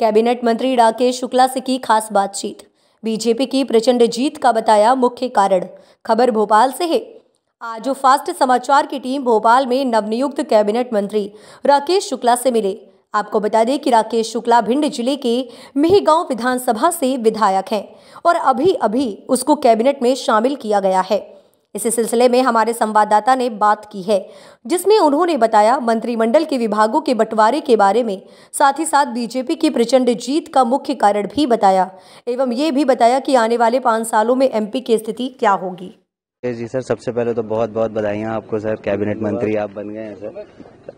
Cabinet मंत्री राकेश शुक्ला से की खास बातचीत। बीजेपी की प्रचंड जीत का बताया मुख्य कारण। खबर भोपाल से है। आज फास्ट समाचार की टीम भोपाल में नवनियुक्त कैबिनेट मंत्री राकेश शुक्ला से मिले। आपको बता दें कि राकेश शुक्ला भिंड ज़िले के मेहगांव विधानसभा से विधायक हैं और अभी अभी उसको कैबिनेट में शामिल किया गया है। इसी सिलसिले में हमारे संवाददाता ने बात की है जिसमें उन्होंने बताया मंत्रिमंडल के विभागों के बंटवारे के बारे में साथ ही साथ बीजेपी की प्रचंड जीत का मुख्य कारण भी बताया एवं ये भी बताया कि आने वाले पाँच सालों में एमपी की स्थिति क्या होगी। जी सर सबसे पहले तो बहुत बहुत बधाइयाँ आपको सर कैबिनेट मंत्री आप बन गए हैं सर।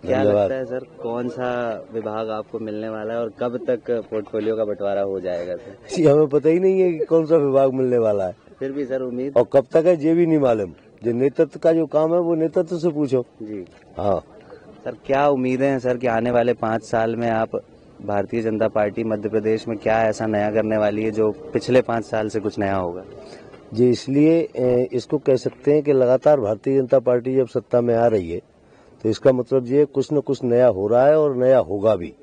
क्या लगता है सर कौन सा विभाग आपको मिलने वाला है और कब तक पोर्टफोलियो का बंटवारा हो जाएगा सर? जी हमें पता ही नहीं है कि कौन सा विभाग मिलने वाला है। फिर भी सर उम्मीद और कब तक है ये भी नहीं मालूम। जो नेतृत्व का जो काम है वो नेतृत्व से पूछो। जी। हाँ। सर क्या उम्मीदें हैं सर कि आने वाले पाँच साल में आप भारतीय जनता पार्टी मध्य प्रदेश में क्या ऐसा नया करने वाली है जो पिछले पाँच साल से कुछ नया होगा? जी इसलिए इसको कह सकते हैं कि लगातार भारतीय जनता पार्टी जब सत्ता में आ रही है तो इसका मतलब ये कुछ न कुछ नया हो रहा है और नया होगा भी।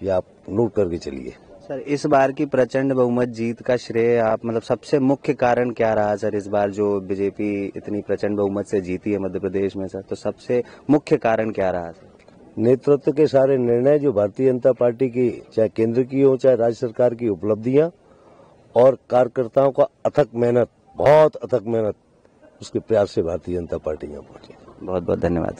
ये आप नोट करके चलिए। सर इस बार की प्रचंड बहुमत जीत का श्रेय आप मतलब सबसे मुख्य कारण क्या रहा सर इस बार जो बीजेपी इतनी प्रचंड बहुमत से जीती है मध्य प्रदेश में सर? तो सबसे मुख्य कारण क्या रहा सर? नेतृत्व के सारे निर्णय जो भारतीय जनता पार्टी की चाहे केंद्र की हो चाहे राज्य सरकार की उपलब्धियाँ और कार्यकर्ताओं का अथक मेहनत बहुत अथक मेहनत उसके प्रयास से भारतीय जनता पार्टी यहाँ पहुँची। बहुत बहुत धन्यवाद।